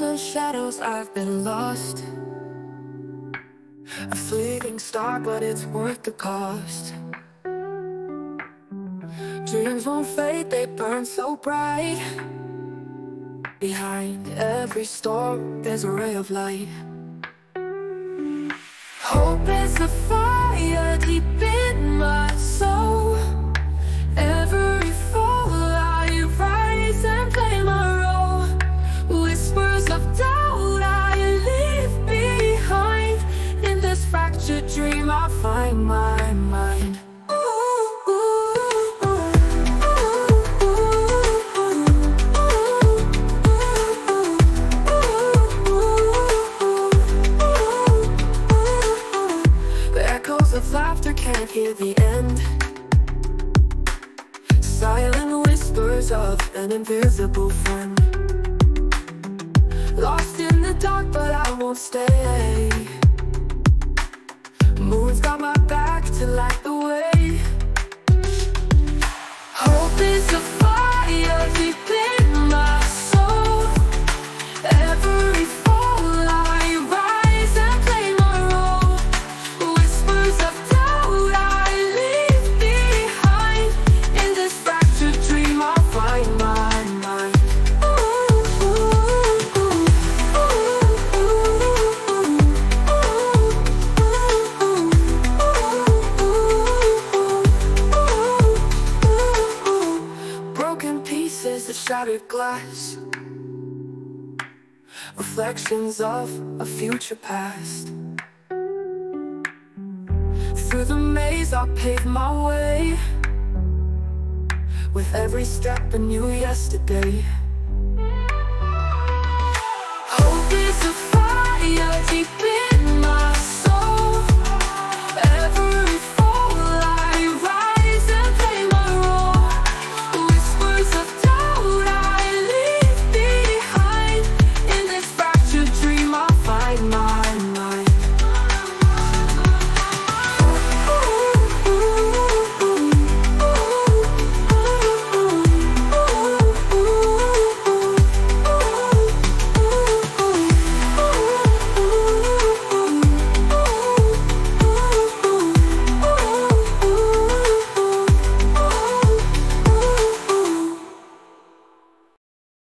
the shadows I've been lost. A fleeting star but it's worth the cost. Dreams won't fade, they burn so bright. Behind every storm there's a ray of light. Hope is a fire deep in dream I find my mind. The echoes of laughter can't hear the end. Silent whispers of an invisible friend. Lost in the dark but I won't stay of shattered glass. Reflections of a future past. Through the maze I'll pave my way. With every step a new yesterday